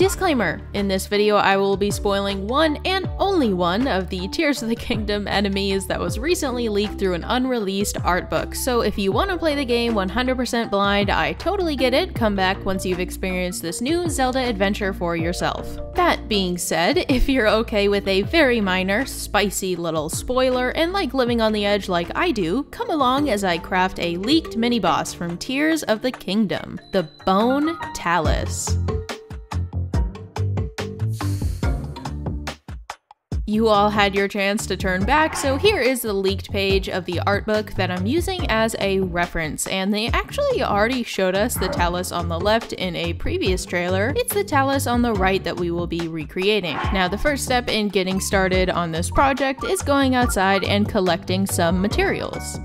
Disclaimer! In this video, I will be spoiling one and only one of the Tears of the Kingdom enemies that was recently leaked through an unreleased art book. So if you want to play the game 100% blind, I totally get it. Come back once you've experienced this new Zelda adventure for yourself. That being said, if you're okay with a very minor, spicy little spoiler and like living on the edge like I do, come along as I craft a leaked mini-boss from Tears of the Kingdom, the Bone Talus. You all had your chance to turn back, so here is the leaked page of the art book that I'm using as a reference, and they actually already showed us the talus on the left in a previous trailer. It's the talus on the right that we will be recreating. Now the first step in getting started on this project is going outside and collecting some materials.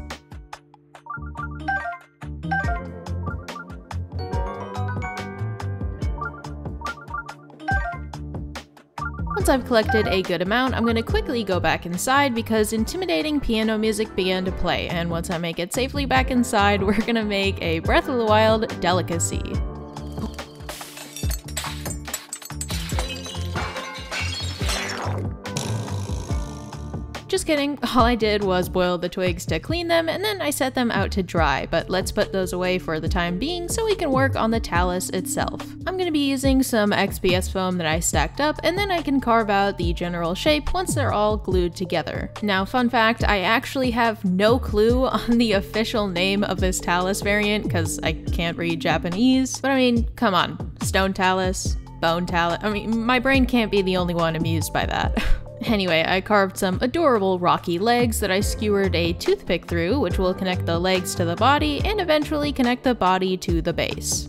Once I've collected a good amount, I'm going to quickly go back inside because intimidating piano music began to play, and once I make it safely back inside, we're going to make a Breath of the Wild delicacy. Kidding, all I did was boil the twigs to clean them and then I set them out to dry, but let's put those away for the time being so we can work on the talus itself. I'm going to be using some XPS foam that I stacked up and then I can carve out the general shape once they're all glued together. Now fun fact, I actually have no clue on the official name of this talus variant because I can't read Japanese, but I mean, come on, stone talus, bone talus, I mean, my brain can't be the only one amused by that. Anyway, I carved some adorable rocky legs that I skewered a toothpick through, which will connect the legs to the body and eventually connect the body to the base.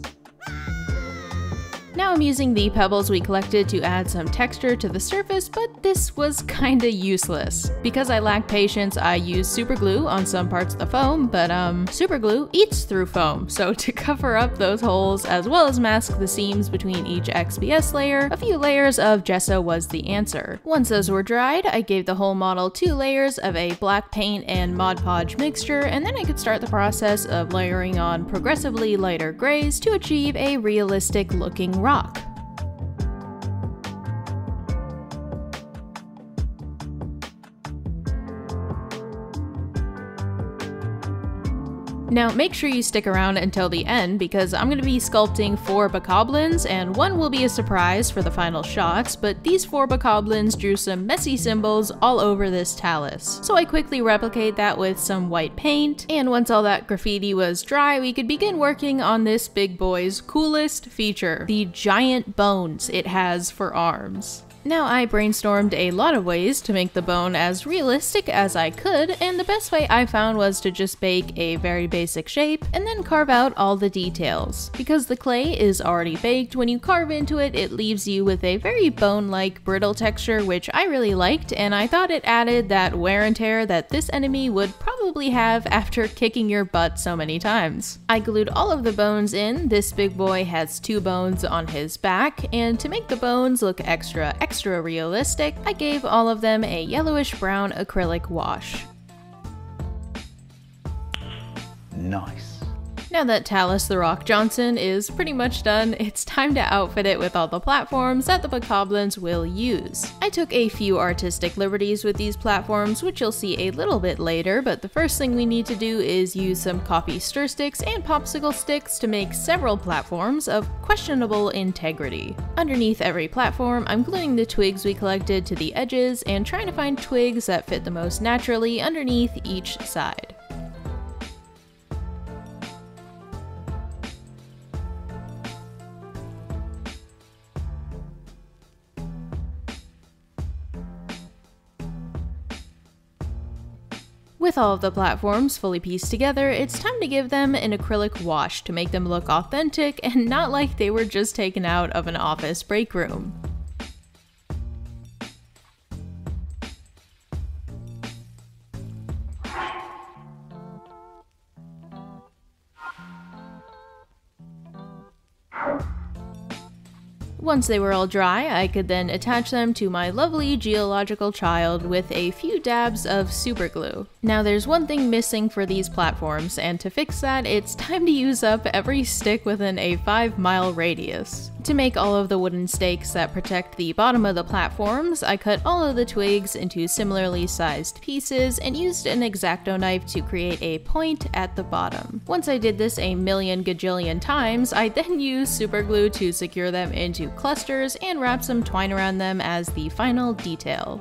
Now I'm using the pebbles we collected to add some texture to the surface, but this was kinda useless. Because I lack patience, I used super glue on some parts of the foam, but um, super glue eats through foam, so to cover up those holes as well as mask the seams between each XPS layer, a few layers of gesso was the answer. Once those were dried, I gave the whole model two layers of a black paint and Mod Podge mixture, and then I could start the process of layering on progressively lighter grays to achieve a realistic looking rock. Now make sure you stick around until the end because I'm going to be sculpting four bokoblins and one will be a surprise for the final shots, but these four bokoblins drew some messy symbols all over this talus. So I quickly replicate that with some white paint, and once all that graffiti was dry, we could begin working on this big boy's coolest feature, the giant bones it has for arms. Now I brainstormed a lot of ways to make the bone as realistic as I could, and the best way I found was to just bake a very basic shape and then carve out all the details. Because the clay is already baked, when you carve into it, it leaves you with a very bone-like brittle texture, which I really liked, and I thought it added that wear and tear that this enemy would probably have after kicking your butt so many times. I glued all of the bones in, this big boy has two bones on his back, and to make the bones look extra extra extra realistic, I gave all of them a yellowish brown acrylic wash. Nice. Now that Talus the Rock Johnson is pretty much done, it's time to outfit it with all the platforms that the Bokoblins will use. I took a few artistic liberties with these platforms, which you'll see a little bit later, but the first thing we need to do is use some coffee stir sticks and popsicle sticks to make several platforms of questionable integrity. Underneath every platform, I'm gluing the twigs we collected to the edges and trying to find twigs that fit the most naturally underneath each side. With all of the platforms fully pieced together, it's time to give them an acrylic wash to make them look authentic and not like they were just taken out of an office break room. Once they were all dry, I could then attach them to my lovely geological child with a few dabs of super glue. Now there's one thing missing for these platforms, and to fix that, it's time to use up every stick within a 5 mile radius. To make all of the wooden stakes that protect the bottom of the platforms, I cut all of the twigs into similarly sized pieces and used an X-Acto knife to create a point at the bottom. Once I did this a million gajillion times, I then used superglue to secure them into clusters and wrap some twine around them as the final detail.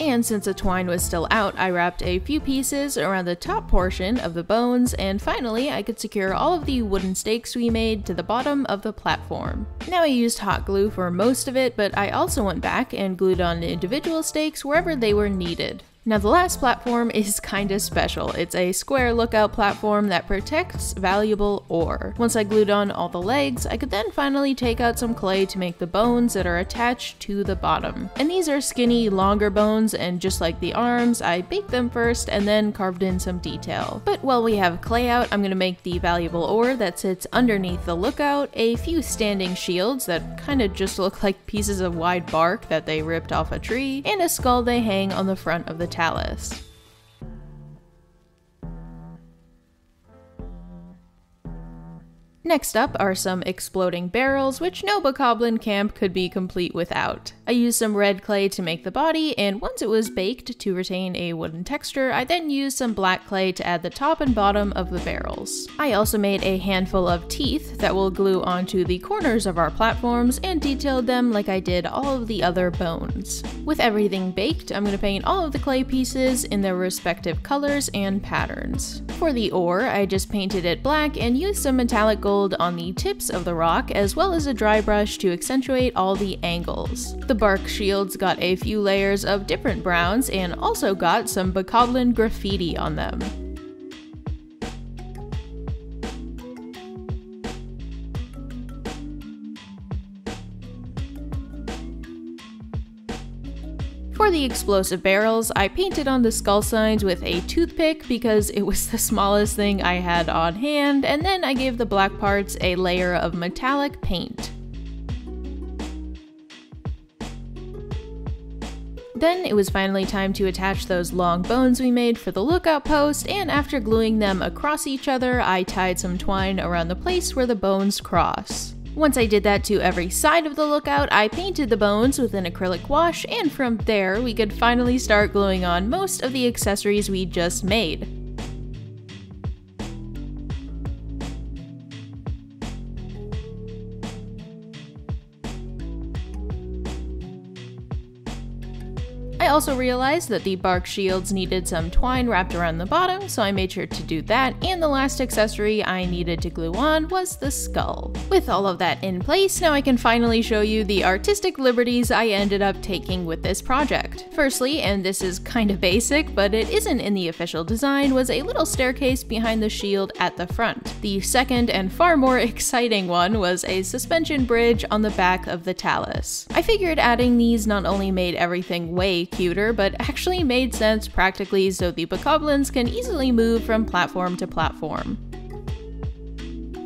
And since the twine was still out, I wrapped a few pieces around the top portion of the bones, and finally I could secure all of the wooden stakes we made to the bottom of the platform. Now I used hot glue for most of it, but I also went back and glued on individual stakes wherever they were needed. Now the last platform is kinda special. It's a square lookout platform that protects valuable ore. Once I glued on all the legs, I could then finally take out some clay to make the bones that are attached to the bottom. And these are skinny, longer bones, and just like the arms, I baked them first and then carved in some detail. But while we have clay out, I'm gonna make the valuable ore that sits underneath the lookout, a few standing shields that kinda just look like pieces of wide bark that they ripped off a tree, and a skull they hang on the front of the Talus. Next up are some exploding barrels, which no Bokoblin camp could be complete without. I used some red clay to make the body, and once it was baked to retain a wooden texture, I then used some black clay to add the top and bottom of the barrels. I also made a handful of teeth that will glue onto the corners of our platforms and detailed them like I did all of the other bones. With everything baked, I'm going to paint all of the clay pieces in their respective colors and patterns. For the ore, I just painted it black and used some metallic gold on the tips of the rock as well as a dry brush to accentuate all the angles. The bark shields got a few layers of different browns and also got some Bokoblin graffiti on them. For the explosive barrels, I painted on the skull signs with a toothpick because it was the smallest thing I had on hand, and then I gave the black parts a layer of metallic paint. Then it was finally time to attach those long bones we made for the lookout post, and after gluing them across each other, I tied some twine around the place where the bones cross. Once I did that to every side of the lookout, I painted the bones with an acrylic wash, and from there we could finally start gluing on most of the accessories we just made. I also realized that the bark shields needed some twine wrapped around the bottom, so I made sure to do that, and the last accessory I needed to glue on was the skull. With all of that in place, now I can finally show you the artistic liberties I ended up taking with this project. Firstly, and this is kind of basic, but it isn't in the official design, was a little staircase behind the shield at the front. The second and far more exciting one was a suspension bridge on the back of the talus. I figured adding these not only made everything way but actually made sense practically so the Bokoblins can easily move from platform to platform.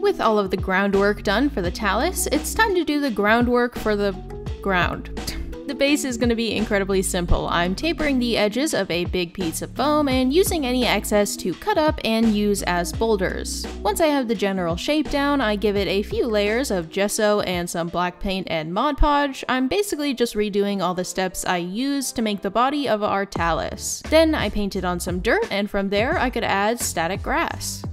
With all of the groundwork done for the talus, it's time to do the groundwork for the ground. The base is going to be incredibly simple. I'm tapering the edges of a big piece of foam and using any excess to cut up and use as boulders. Once I have the general shape down, I give it a few layers of gesso and some black paint and Mod Podge. I'm basically just redoing all the steps I used to make the body of our talus. Then I painted on some dirt and from there I could add static grass.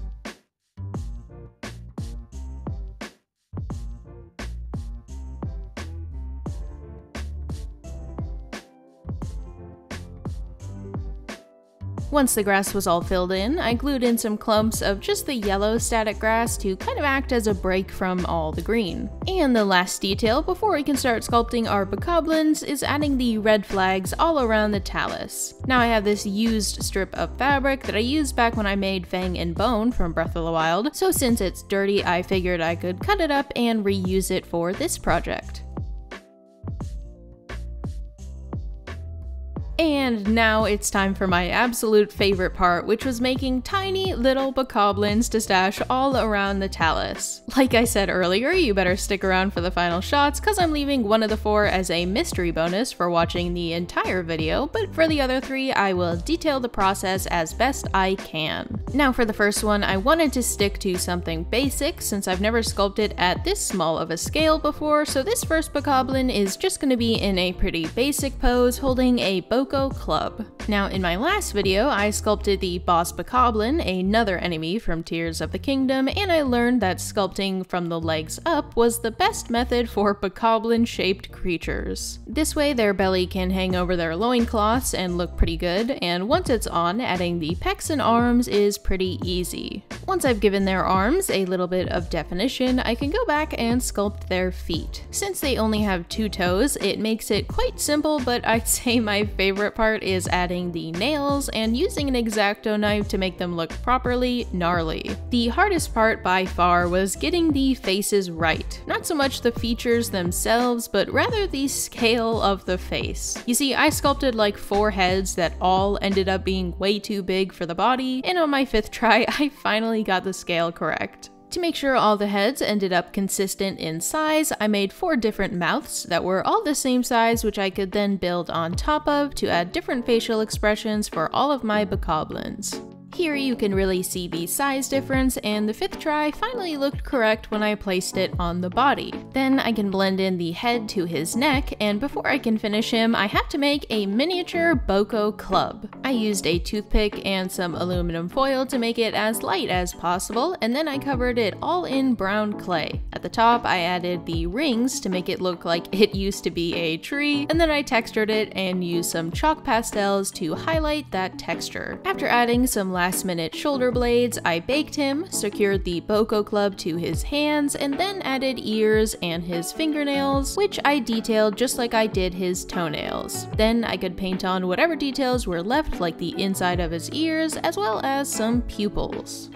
Once the grass was all filled in, I glued in some clumps of just the yellow static grass to kind of act as a break from all the green. And the last detail before we can start sculpting our bokoblins is adding the red flags all around the talus. Now I have this used strip of fabric that I used back when I made Fang and Bone from Breath of the Wild, so since it's dirty I figured I could cut it up and reuse it for this project. And now it's time for my absolute favorite part, which was making tiny little bokoblins to stash all around the talus. Like I said earlier, you better stick around for the final shots, cause I'm leaving one of the four as a mystery bonus for watching the entire video, but for the other three, I will detail the process as best I can. Now for the first one, I wanted to stick to something basic, since I've never sculpted at this small of a scale before, so this first bokoblin is just going to be in a pretty basic pose holding a Boko club. Now in my last video, I sculpted the boss bokoblin, another enemy from Tears of the Kingdom, and I learned that sculpting from the legs up was the best method for bokoblin shaped creatures. This way their belly can hang over their loincloths and look pretty good, and once it's on, adding the pecs and arms is pretty easy. Once I've given their arms a little bit of definition, I can go back and sculpt their feet. Since they only have two toes, it makes it quite simple, but I'd say my favorite part is adding the nails and using an X-Acto knife to make them look properly gnarly. The hardest part by far was getting the faces right. Not so much the features themselves, but rather the scale of the face. You see, I sculpted like four heads that all ended up being way too big for the body, and on my fifth try, I finally got the scale correct. To make sure all the heads ended up consistent in size, I made four different mouths that were all the same size which I could then build on top of to add different facial expressions for all of my bokoblins. Here you can really see the size difference and the fifth try finally looked correct when I placed it on the body. Then I can blend in the head to his neck and before I can finish him I have to make a miniature Boko club. I used a toothpick and some aluminum foil to make it as light as possible and then I covered it all in brown clay. At the top I added the rings to make it look like it used to be a tree and then I textured it and used some chalk pastels to highlight that texture. After adding some last minute shoulder blades, I baked him, secured the Boko club to his hands, and then added ears and his fingernails, which I detailed just like I did his toenails. Then I could paint on whatever details were left like the inside of his ears, as well as some pupils.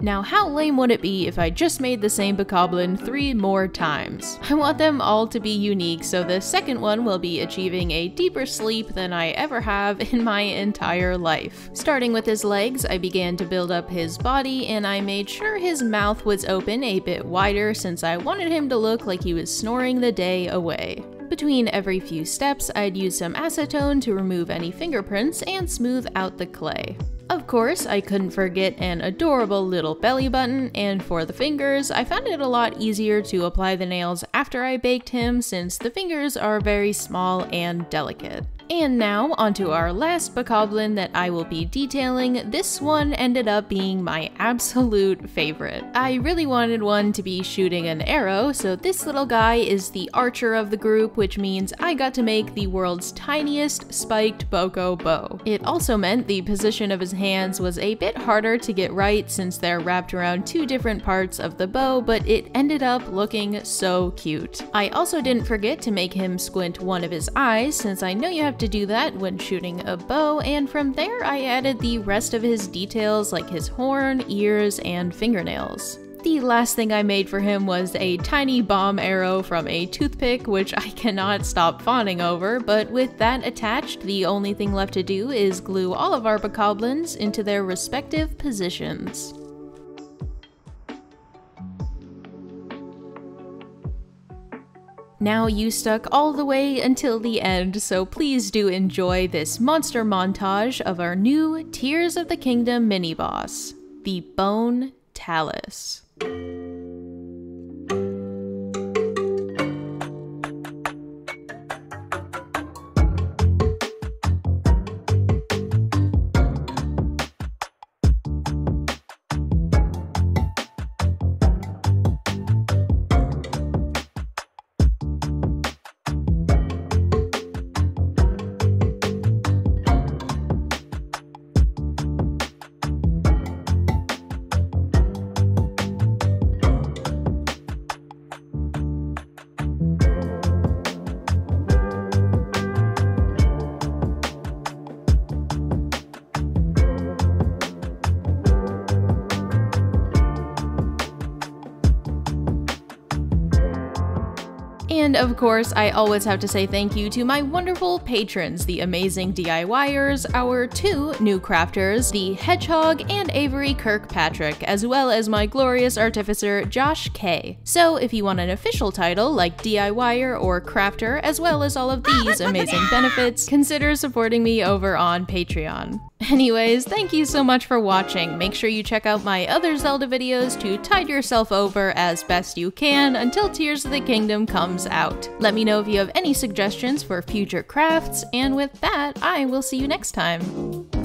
Now how lame would it be if I just made the same bokoblin three more times? I want them all to be unique, so the second one will be achieving a deeper sleep than I ever have in my entire life. Starting with his legs, I began to build up his body, and I made sure his mouth was open a bit wider since I wanted him to look like he was snoring the day away. Between every few steps, I'd use some acetone to remove any fingerprints and smooth out the clay. Of course, I couldn't forget an adorable little belly button, and for the fingers, I found it a lot easier to apply the nails after I baked him since the fingers are very small and delicate. And now, onto our last bokoblin that I will be detailing. This one ended up being my absolute favorite. I really wanted one to be shooting an arrow, so this little guy is the archer of the group, which means I got to make the world's tiniest spiked Boko bow. It also meant the position of his hands was a bit harder to get right since they're wrapped around two different parts of the bow, but it ended up looking so cute. I also didn't forget to make him squint one of his eyes, since I know you have to do that when shooting a bow, and from there I added the rest of his details like his horn, ears, and fingernails. The last thing I made for him was a tiny bomb arrow from a toothpick, which I cannot stop fawning over, but with that attached, the only thing left to do is glue all of our bokoblins into their respective positions. Now you stuck all the way until the end, so please do enjoy this monster montage of our new Tears of the Kingdom mini-boss, the Bone Talus. And of course, I always have to say thank you to my wonderful patrons, the amazing DIYers, our two new crafters, the Hedgehog and Avery Kirkpatrick, as well as my glorious artificer, Josh K. So if you want an official title like DIYer or Crafter, as well as all of these amazing benefits, consider supporting me over on Patreon. Anyways, thank you so much for watching. Make sure you check out my other Zelda videos to tide yourself over as best you can until Tears of the Kingdom comes out. Let me know if you have any suggestions for future crafts, and with that, I will see you next time.